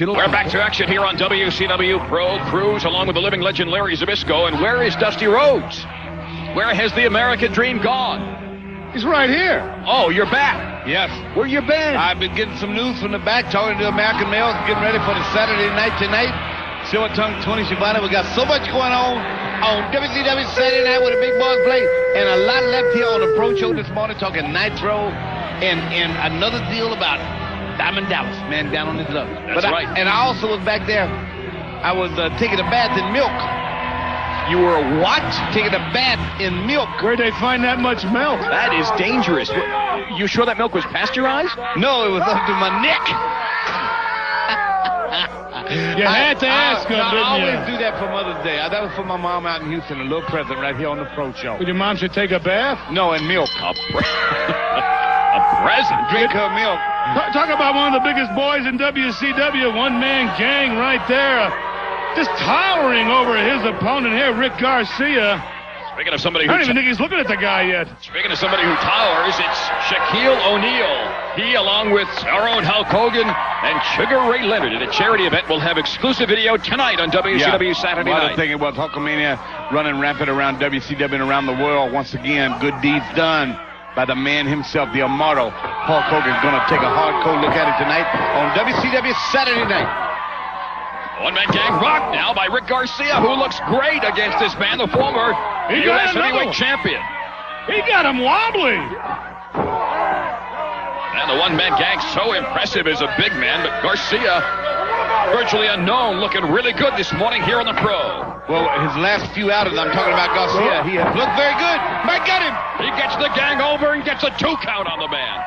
We're back to action here on WCW Pro Cruise along with the living legend Larry Zbyszko. And where is Dusty Rhodes? Where has the American dream gone? He's right here. Oh, you're back. Yes. Where you been? I've been getting some news from the back, talking to American Mail, getting ready for the Saturday night tonight. Silver Tongue, Tony Schiavone. We got so much going on on WCW Saturday night with the big boys play, and a lot left here on the Pro Show this morning, talking Nitro, and and another deal about Diamond Dallas, man, down on his luck. That's but right. I, and I also was back there. I was uh, taking a bath in milk. You were what? Taking a bath in milk. Where'd they find that much milk? That is dangerous. You sure that milk was pasteurized? No, it was up to my neck. You had to ask I, him, I didn't always you? do that for Mother's Day. Uh, That was for my mom out in Houston, a little present right here on the Pro Show. Your mom should take a bath? No, in milk. A, pre- a present. Drink her milk. Ta- Talk about one of the biggest boys in WCW, one-man gang right there. Just towering over his opponent here, Rick Garcia. Speaking of somebody I who don't even think he's looking at the guy yet. Speaking of somebody who towers, it's Shaquille O'Neal. He, along with our own Hulk Hogan and Sugar Ray Leonard at a charity event, will have exclusive video tonight on WCW Saturday well, night. the thing it was Hulkamania running rampant around WCW and around the world. Once again, good deeds done by the man himself, the immortal Hulk Hogan's going to take a hardcore look at it tonight on WCW Saturday night. One man gang rocked now by Rick Garcia, who looks great against this man, the former He got U.S. another heavyweight champion. He got him wobbly. And the one man gang so impressive as a big man, but Garcia, virtually unknown, looking really good this morning here on the Pro. Well, his last few outings, I'm talking about Garcia, he has looked very good. Might got him. He gets the gang over and gets a two count on the man.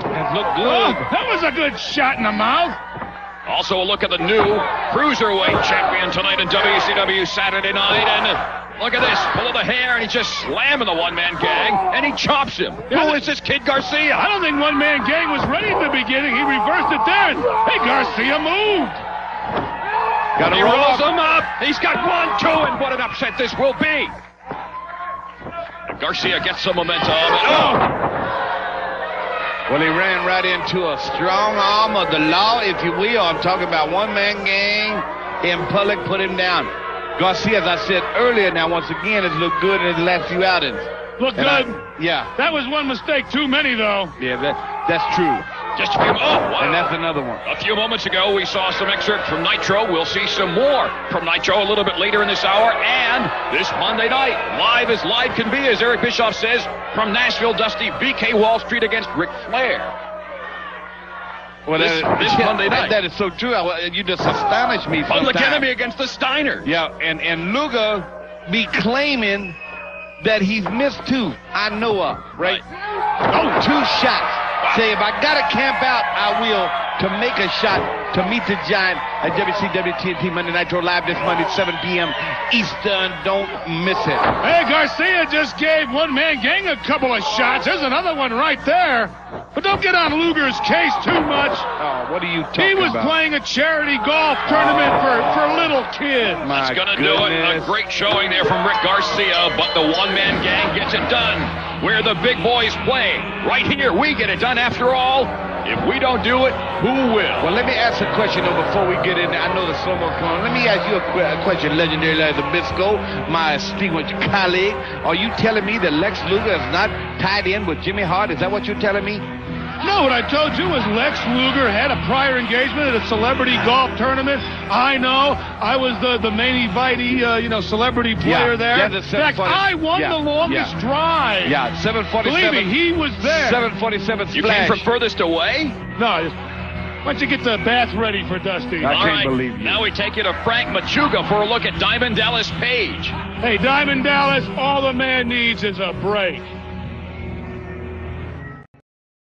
Has looked Oh, good. that was a good shot in the mouth. Also, a look at the new cruiserweight champion tonight in WCW Saturday night. And look at this, pull of the hair, and he's just slamming the one-man gang, and he chops him. Who is this kid Garcia? I don't think one-man gang was ready at the beginning. He reversed it there. and- Hey, Garcia moved. Got He to roll rolls up. him up. He's got one, two, and what an upset this will be. Garcia gets some momentum. And, oh, Well, he ran right into a strong arm of the law, if you will. I'm talking about one man gang in public, put him down. Garcia, as I said earlier, now once again has looked good in his last few outings. Look And I- good. yeah, That was one mistake too many, though. yeah, that, that's true. Just a few. Oh, wow. And that's another one. A few moments ago, we saw some excerpt from Nitro. We'll see some more from Nitro a little bit later in this hour and this Monday night. Live as live can be, as Eric Bischoff says, from Nashville, Dusty BK Wall Street against Ric Flair. Well, This- that- this yeah, Monday night. that is so true. I, uh, you just astonish me. Public sometimes. Enemy against the Steiner. Yeah, and and Luger be claiming that he's missed two. I know of, right? Oh, two shots. Say if I gotta camp out, I will to make a shot to meet the giant at WCW TNT Monday Nitro Live this Monday, 7 p.m. Eastern. Don't miss it. Hey, Garcia just gave one-man gang a couple of shots. There's another one right there. But don't get on Luger's case too much. Oh, what are you talking He was about? playing a charity golf tournament for, for little kids. My That's gonna do it. A great showing there from Rick Garcia, but the one-man gang gets it done. Where the big boys play. Right here, we get it done after all. If we don't do it, who will? Well, let me ask a question though before we get in. there. I know the slow mo coming. Let me ask you a, que- a question, legendary Larry Zbyszko, my esteemed colleague. Are you telling me that Lex Luger is not tied in with Jimmy Hart? Is that what you're telling me? No, what I told you was Lex Luger had a prior engagement at a celebrity golf tournament. I know. I was the, the main invitee, uh, you know, celebrity player Yeah, there. yeah, In fact, 740 I won yeah, the longest yeah. drive. Yeah, 747. Believe me, he was there. 747 You came from furthest away? No, just- why don't you get the bath ready for Dusty? I All can't right, believe you. Now we take you to Frank Machuga for a look at Diamond Dallas Page. Hey, Diamond Dallas, all the man needs is a break.